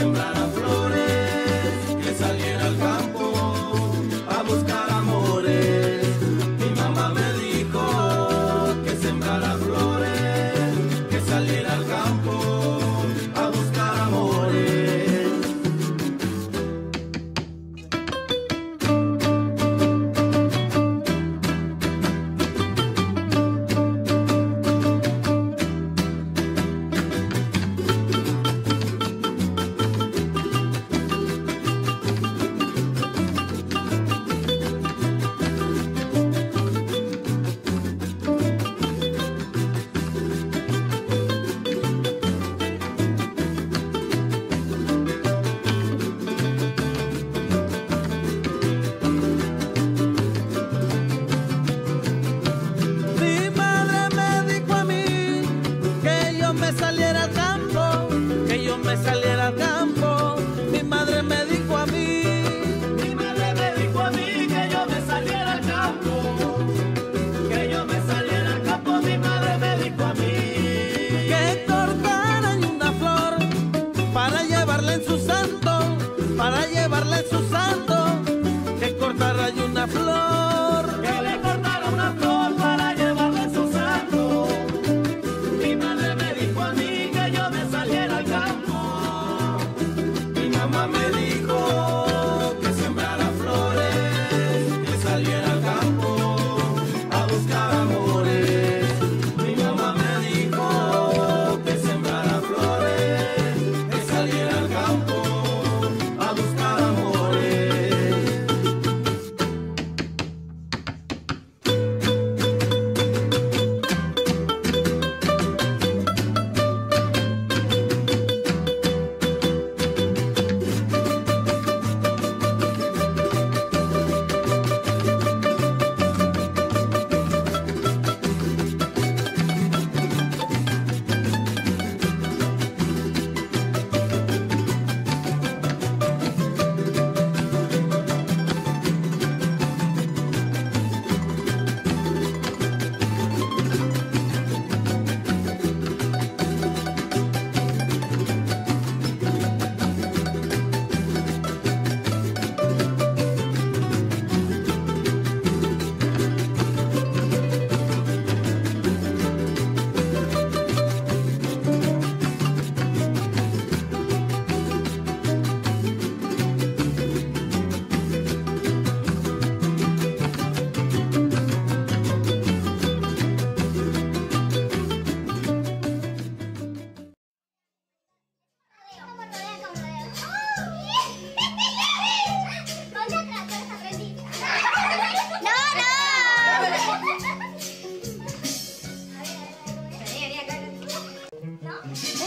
sembrara Que